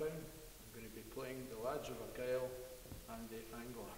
I'm going to be playing the lads of Argyle and the Angler.